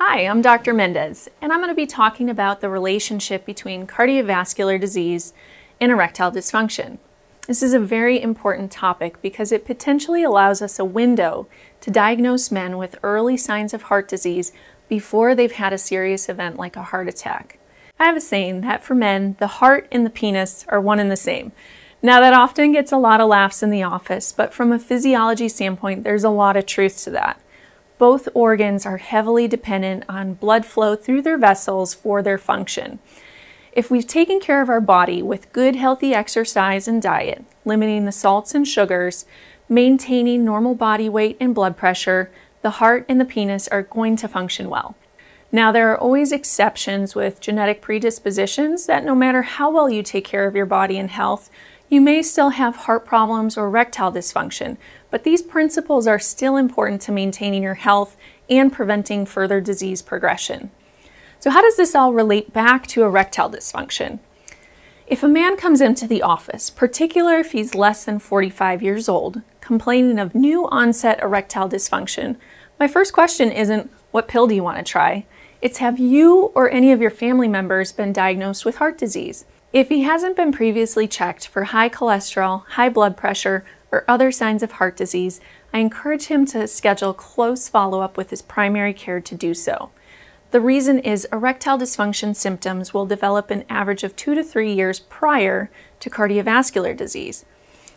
Hi, I'm Dr. Mendez, and I'm going to be talking about the relationship between cardiovascular disease and erectile dysfunction. This is a very important topic because it potentially allows us a window to diagnose men with early signs of heart disease before they've had a serious event like a heart attack. I have a saying that for men, the heart and the penis are one and the same. Now, that often gets a lot of laughs in the office, but from a physiology standpoint, there's a lot of truth to that. Both organs are heavily dependent on blood flow through their vessels for their function. If we've taken care of our body with good, healthy exercise and diet, limiting the salts and sugars, maintaining normal body weight and blood pressure, the heart and the penis are going to function well. Now, there are always exceptions with genetic predispositions that no matter how well you take care of your body and health, you may still have heart problems or erectile dysfunction, but these principles are still important to maintaining your health and preventing further disease progression. So, how does this all relate back to erectile dysfunction? If a man comes into the office, particularly if he's less than 45 years old, complaining of new onset erectile dysfunction, my first question isn't, What pill do you want to try? It's, Have you or any of your family members been diagnosed with heart disease? If he hasn't been previously checked for high cholesterol, high blood pressure, or other signs of heart disease, I encourage him to schedule close follow up with his primary care to do so. The reason is erectile dysfunction symptoms will develop an average of two to three years prior to cardiovascular disease.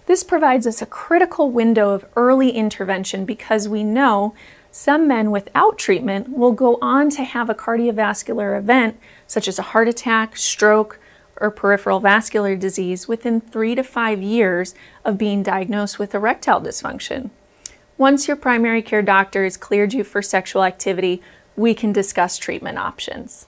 This provides us a critical window of early intervention because we know some men without treatment will go on to have a cardiovascular event such as a heart attack, stroke, or peripheral vascular disease within three to five years of being diagnosed with erectile dysfunction. Once your primary care doctor has cleared you for sexual activity, we can discuss treatment options.